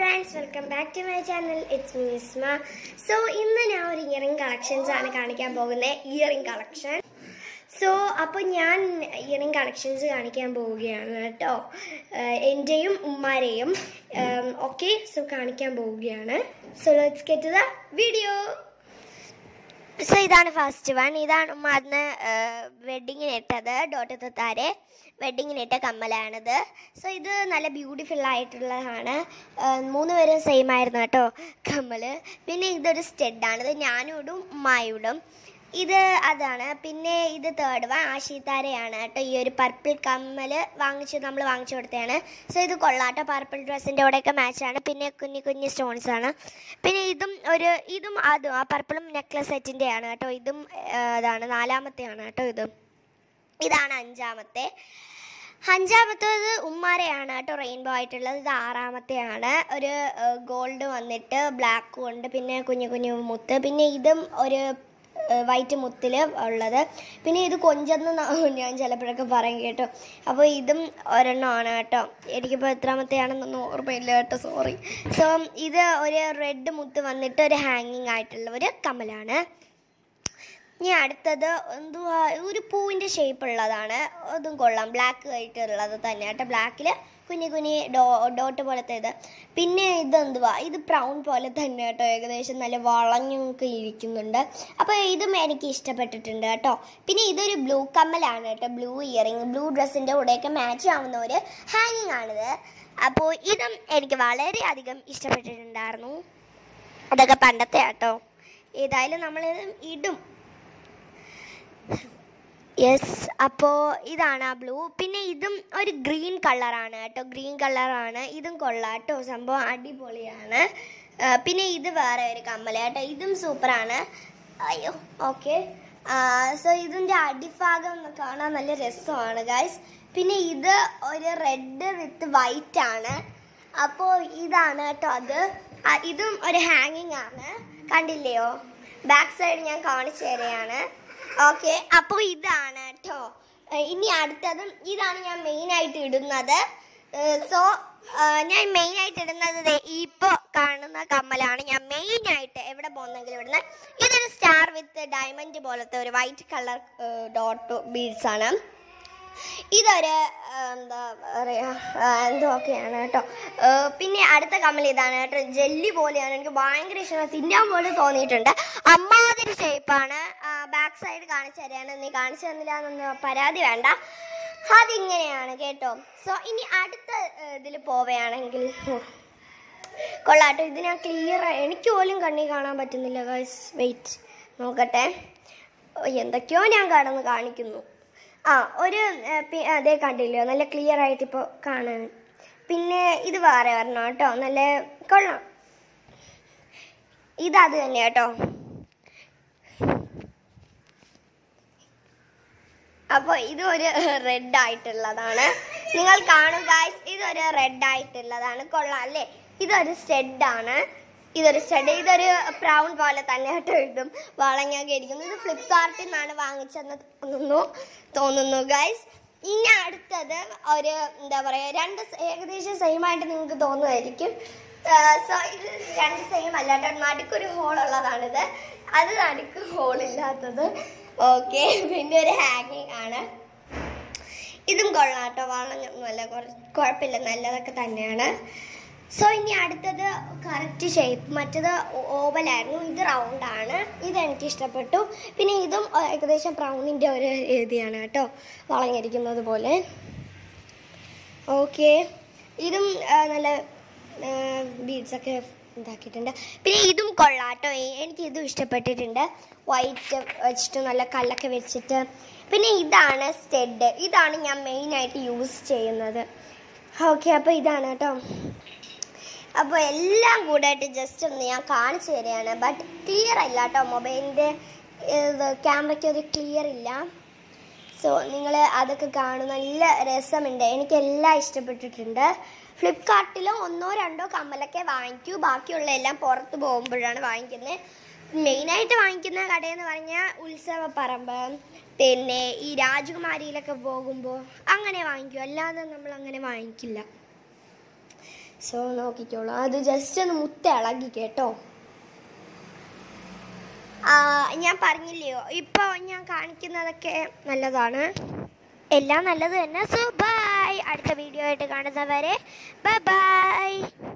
Friends welcome back to my channel it's മീസ്മ so ഇന്ന് ഞാൻ ഒരു ഇയറിംഗ് കളക്ഷൻസ് ആണ് കാണിക്കാൻ പോകുന്നത് ഇയറിംഗ് കളക്ഷൻ സോ അപ്പോൾ ഞാൻ ഇയറിംഗ് കളക്ഷൻസ് കാണിക്കാൻ പോവുകയാണ് കേട്ടോ. എന്റെയും ഉമ്മാരെയും. ഓക്കെ സോ കാണിക്കാൻ പോവുകയാണ്. So let's get the video so ഇതാണ് ഫസ്റ്റ് വൺ ഇതാണ് ഉമ്മ അന്ന് വെഡിങ്ങിന് ഇട്ടത് ഡോട്ട് താരെ വെഡിങ്ങിന് ഇട്ട കമ്മലാണിത്. സോ ഇത് നല്ല ബ്യൂട്ടിഫുൾ ആയിട്ടുള്ളതാണ്. മൂന്ന് പേരും സെയിം ആയിരുന്നു കേട്ടോ കമ്മൽ. പിന്നെ ഇതൊരു സ്റ്റെഡാണ് ഇത് ഞാനും ഇടും ഉമ്മായും ഇടും ഇത് അതാണ്. പിന്നെ ഇത് തേർഡ് വൺ ആശീതാരയാണ് കേട്ടോ. ഈ ഒരു പർപ്പിൾ കമ്മൽ വാങ്ങിച്ച് നമ്മൾ വാങ്ങിച്ചു കൊടുത്തതാണ്. സോ ഇത് കൊള്ളാട്ടോ പർപ്പിൾ ഡ്രസ്സിന്റെ കൂടെയൊക്കെ മാച്ചാണ് പിന്നെ കുഞ്ഞു കുഞ്ഞു സ്റ്റോൺസ് ആണ്. പിന്നെ ഇതും ഒരു ഇതും അതും ആ പർപ്പിളും നെക്ലസ് സെറ്റിന്റെ ആണ് കേട്ടോ. ഇതും അതാണ്. നാലാമത്തെയാണ് കേട്ടോ ഇതും. ഇതാണ് അഞ്ചാമത്തെ. അഞ്ചാമത്തേത് ഉമ്മാരയാണ് കേട്ടോ. റെയിൻബോ ആയിട്ടുള്ളത്. ഇത് ആറാമത്തെയാണ് ഒരു ഗോൾഡ് വന്നിട്ട് ബ്ലാക്കും ഉണ്ട്. പിന്നെ കുഞ്ഞു കുഞ്ഞു മുത്ത്. പിന്നെ ഇതും ഒരു വൈറ്റ് മുത്തിൽ ഉള്ളത്. പിന്നെ ഇത് കൊഞ്ചെന്ന് ഞാൻ ചിലപ്പോഴൊക്കെ പറയും കേട്ടോ. അപ്പോൾ ഇതും ഒരെണ്ണമാണ് കേട്ടോ. എനിക്കിപ്പോൾ എത്രാമത്തെയാണെന്നൊന്നും ഓർമ്മയില്ല കേട്ടോ സോറി സോ ഇത് ഒരു റെഡ് മുത്ത് വന്നിട്ട് ഒരു ഹാങ്ങിങ് ആയിട്ടുള്ള ഒരു കമലാണ്. ഇനി അടുത്തത് എന്തുവാ? ഒരു പൂവിന്റെ ഷേപ്പ് ഉള്ളതാണ്. അതും കൊള്ളാം. ബ്ലാക്ക് ആയിട്ടുള്ളത് തന്നെ കേട്ടോ. ബ്ലാക്കിൽ കുഞ്ഞു കുഞ്ഞി ഡോ ഡോട്ട് പോലത്തെ ഇത്. പിന്നെ ഇതെന്തുവാ? ഇത് ബ്രൗൺ പോലെ തന്നെ കേട്ടോ ഏകദേശം നല്ല വളഞ്ഞൊക്കെ ഇരിക്കുന്നുണ്ട്. അപ്പോൾ ഇതും എനിക്ക് ഇഷ്ടപ്പെട്ടിട്ടുണ്ട് കേട്ടോ. പിന്നെ ഇതൊരു ബ്ലൂ കമ്മലാണ് കേട്ടോ. ബ്ലൂ ഇയറിങ് ബ്ലൂ ഡ്രസ്സിന്റെ കൂടെയൊക്കെ മാച്ച് ആവുന്ന ഒരു ഹാങ്ങിങ് ആണിത്. അപ്പോൾ ഇതും എനിക്ക് വളരെയധികം ഇഷ്ടപ്പെട്ടിട്ടുണ്ടായിരുന്നു. അതൊക്കെ പണ്ടത്തെ കേട്ടോ. ഏതായാലും നമ്മളിത് ഇടും യെസ് അപ്പോൾ ഇതാണ് ആ ബ്ലൂ പിന്നെ ഇതും ഒരു ഗ്രീൻ കളറാണ് കേട്ടോ. ഗ്രീൻ കളറാണ് ഇതും കൊള്ളാം കേട്ടോ. സംഭവം അടിപൊളിയാണ്. പിന്നെ ഇത് വേറെ ഒരു കമ്മല കേട്ടോ. ഇതും സൂപ്പറാണ് അയ്യോ ഓക്കെ സോ ഇതിന്റെ അടിഭാഗം കാണാൻ നല്ല രസമാണ് ഗൈസ് പിന്നെ ഇത് ഒരു റെഡ് വിത്ത് വൈറ്റ് ആണ്. അപ്പോൾ ഇതാണ് കേട്ടോ അത്. ഇതും ഒരു ഹാങ്ങിങ് ആണ്. കണ്ടില്ലയോ? ബാക്ക് സൈഡ് ഞാൻ കാണിച്ചു തരികയാണ് ഓക്കെ അപ്പോൾ ഇതാണ് കേട്ടോ. ഇനി അടുത്തതും ഇതാണ് ഞാൻ മെയിൻ ആയിട്ട് ഇടുന്നത്. സോ ഞാൻ മെയിൻ ആയിട്ട് ഇടുന്നത് ദേ ഇപ്പോൾ കാണുന്ന കമ്മലാണ്. ഞാൻ മെയിൻ ആയിട്ട് എവിടെ പോകുന്നെങ്കിലും ഇടുന്നത് ഇതൊരു സ്റ്റാർ വിത്ത് ഡയമണ്ട് പോലത്തെ ഒരു വൈറ്റ് കളർ ഡോട്ട് ബീഡ്സ് ആണ്. ഇതൊരു എന്താ പറയാ എന്തൊക്കെയാണ് കേട്ടോ. പിന്നെ അടുത്ത കമ്മൽ ഇതാണ് കേട്ടോ. ജെല്ലി പോലെയാണ്. എനിക്ക് ഭയങ്കര ഇഷ്ടമാണ്. തിന്നാൻ പോലെ തോന്നിയിട്ടുണ്ട്. അമ്മാതിരി ഷേപ്പാണ് ബാക്ക് സൈഡ് കാണിച്ചു തരാണ്. നീ കാണിച്ചു തന്നില്ല എന്നൊന്ന് പരാതി വേണ്ട. അതിങ്ങനെയാണ് കേട്ടോ. സോ ഇനി അടുത്ത ഇതിൽ പോവുകയാണെങ്കിൽ കൊള്ളാട്ടോ. ഇത് ഞാൻ ക്ലിയർ എനിക്ക് പോലും കണ്ണി കാണാൻ പറ്റുന്നില്ല ഗൈസ് വെയിറ്റ് നോക്കട്ടെ. എന്തൊക്കെയോ ഞാൻ കടന്ന് കാണിക്കുന്നു. ആ ഒരു അതേ കണ്ടില്ലയോ നല്ല ക്ലിയർ ആയിട്ട് ഇപ്പോൾ കാണാൻ. പിന്നെ ഇത് വേറെ വരണം കേട്ടോ. നല്ല കൊള്ളാം. ഇതത് തന്നെ കേട്ടോ. അപ്പോൾ ഇതൊരു റെഡ് ആയിട്ടുള്ളതാണ്. നിങ്ങൾ കാണും ഗായ്സ് ഇതൊരു റെഡ് ആയിട്ടുള്ളതാണ്. കൊള്ളാം അല്ലേ? ഇതൊരു ആണ്. ഇതൊരു സ്റ്റെഡ് ഇതൊരു ബ്രൗൺ പോലെ തന്നെ കേട്ടോ ഇതും. വളഞ്ഞൊക്കെ ഇരിക്കുന്നു. ഇത് ഫ്ലിപ്കാർട്ടിൽ നിന്നാണ് വാങ്ങിച്ചെന്ന് തോന്നുന്നു. തോന്നുന്നു ഗായ്സ് ഇനി അടുത്തത് ഒരു എന്താ പറയുക രണ്ട് ഏകദേശം സെയിം ആയിട്ട് നിങ്ങൾക്ക് തോന്നുമായിരിക്കും. സോ ഇത് രണ്ട് സെയിം അല്ലാട്ടോ നടുക്കൊരു ഹോൾ ഉള്ളതാണിത്. അത് നടുക്ക് ഹോൾ ഇല്ലാത്തത്. ഓക്കെ പിന്നെ ഒരു ഹാങ്ങിങ് ആണ്. ഇതും കൊള്ളാട്ടോ കുറച്ച് കുഴപ്പമില്ല നല്ലതൊക്കെ തന്നെയാണ്. സോ ഇനി അടുത്തത് കറക്റ്റ് ഷേപ്പ് മറ്റത് ഓവലായിരുന്നു ഇത് റൗണ്ടാണ് ഇത് എനിക്ക് ഇഷ്ടപ്പെട്ടു. പിന്നെ ഇതും ഏകദേശം ബ്രൗണിന്റെ ഒരു രീതിയാണ് കേട്ടോ വളഞ്ഞിരിക്കുന്നത് പോലെ. ഓക്കെ. ഇതും നല്ല ബീഡ്സ് ഒക്കെ ഇതാക്കിയിട്ടുണ്ട്. പിന്നെ ഇതും കൊള്ളാട്ടോ. എനിക്ക് ഇതും ഇഷ്ടപ്പെട്ടിട്ടുണ്ട്. വൈറ്റ് വെച്ചിട്ട് നല്ല കല്ലൊക്കെ വെച്ചിട്ട്. പിന്നെ ഇതാണ് സ്റ്റെഡ്. ഇതാണ് ഞാൻ മെയിനായിട്ട് യൂസ് ചെയ്യുന്നത്. ഓക്കെ അപ്പോൾ ഇതാണ് കേട്ടോ. അപ്പോൾ എല്ലാം കൂടായിട്ട് ജസ്റ്റ് ഒന്ന് ഞാൻ കാണിച്ചു തരികയാണ് ബട്ട് ക്ലിയർ അല്ല കേട്ടോ. മൊബൈലിന്റെ ക്യാമറയ്ക്ക് ഒരു ക്ലിയർ ഇല്ല. സോ നിങ്ങൾ അതൊക്കെ കാണും നല്ല രസമുണ്ട്. എനിക്ക് എല്ലാം ഇഷ്ടപ്പെട്ടിട്ടുണ്ട്. ഫ്ലിപ്കാർട്ടിലും ഒന്നോ രണ്ടോ കമ്മലൊക്കെ വാങ്ങിക്കൂ. ബാക്കിയുള്ള എല്ലാം പുറത്ത് പോകുമ്പോഴാണ് വാങ്ങിക്കുന്നത് മെയിനായിട്ട് വാങ്ങിക്കുന്ന കടയെന്ന് പറഞ്ഞാൽ ഉത്സവ പറമ്പ് പിന്നെ ഈ രാജകുമാരിയിലൊക്കെ പോകുമ്പോൾ അങ്ങനെ വാങ്ങിക്കും. അല്ലാതെ നമ്മൾ അങ്ങനെ വാങ്ങിക്കില്ല. സോ നോക്കിക്കോളൂ. അത് ജസ്റ്റ് ഒന്ന് മുത്ത ഇളകി കേട്ടോ. ഞാൻ പറഞ്ഞില്ലയോ? ഇപ്പോൾ ഞാൻ കാണിക്കുന്നതൊക്കെ നല്ലതാണ്. എല്ലാം നല്ലത് തന്നെ. സോ ബൈ അടുത്ത വീഡിയോ ആയിട്ട് കാണുന്നവരെ. Bye bye